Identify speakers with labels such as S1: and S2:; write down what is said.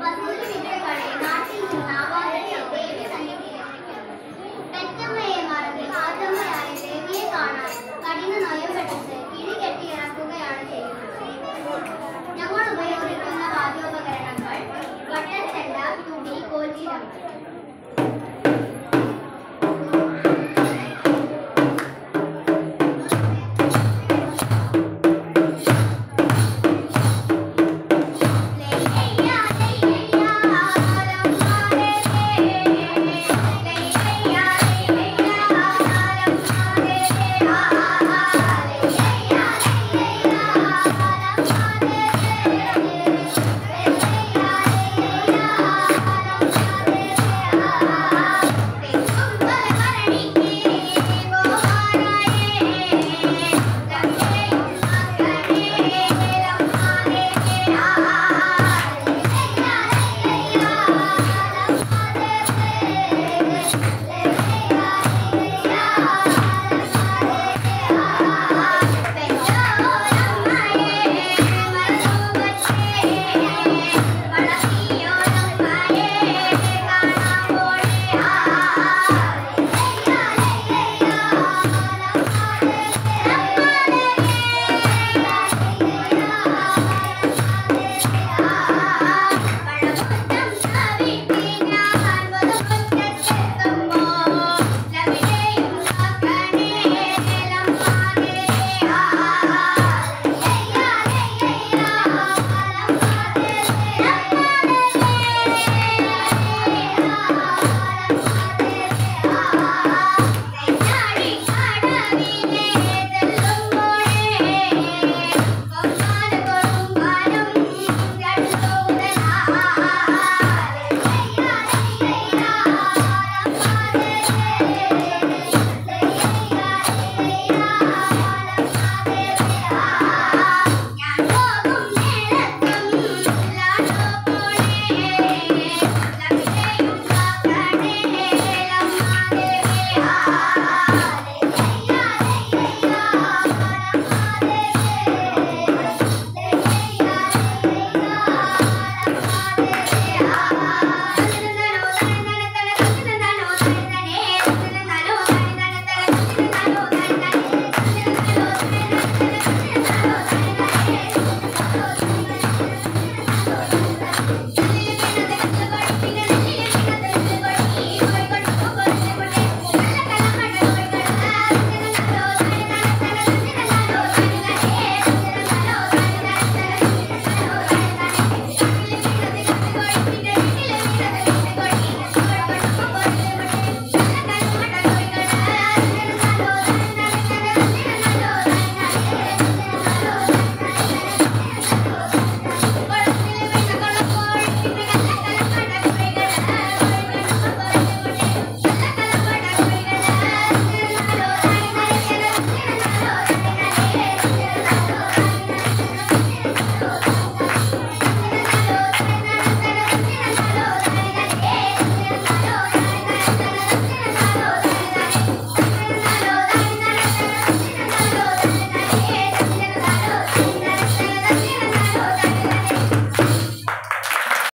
S1: വസൂരി വിദ്യകളെ നാട്ടിൽ നിന്ന് അവാർഡിനെ